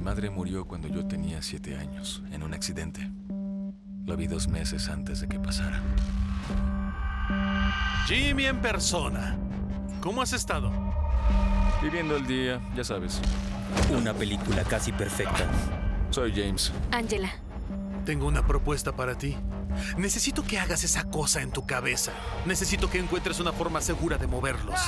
madre murió cuando yo tenía siete años, en un accidente. La vi dos meses antes de que pasara. Jimmy en persona. ¿Cómo has estado? Viviendo el día, ya sabes. Una película casi perfecta. Soy James. Angela, Tengo una propuesta para ti. Necesito que hagas esa cosa en tu cabeza. Necesito que encuentres una forma segura de moverlos.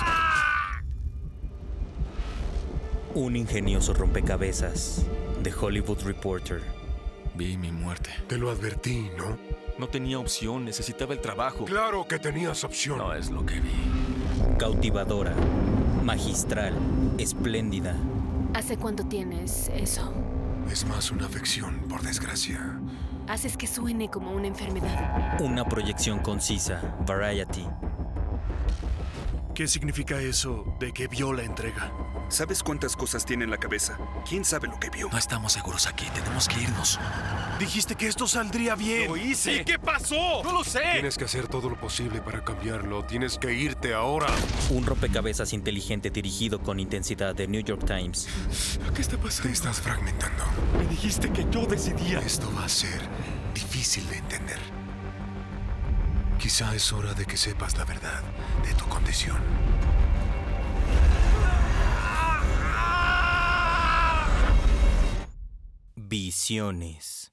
Un ingenioso rompecabezas de Hollywood Reporter. Vi mi muerte. Te lo advertí, ¿no? No tenía opción, necesitaba el trabajo. Claro que tenías opción. No es lo que vi. Cautivadora, magistral, espléndida. ¿hace cuánto tienes eso? Es más una afección, por desgracia. Haces que suene como una enfermedad. Una proyección concisa, Variety. ¿Qué significa eso de que vio la entrega? ¿Sabes cuántas cosas tiene en la cabeza? ¿Quién sabe lo que vio? No estamos seguros aquí, tenemos que irnos. Dijiste que esto saldría bien. Lo hice. ¿Y qué pasó? No lo sé. Tienes que hacer todo lo posible para cambiarlo. Tienes que irte ahora. Un rompecabezas inteligente dirigido con intensidad de New York Times. ¿Qué está pasando? Te estás fragmentando. Me dijiste que yo decidía. Esto va a ser difícil de entender. Quizá es hora de que sepas la verdad de tu condición. Visiones.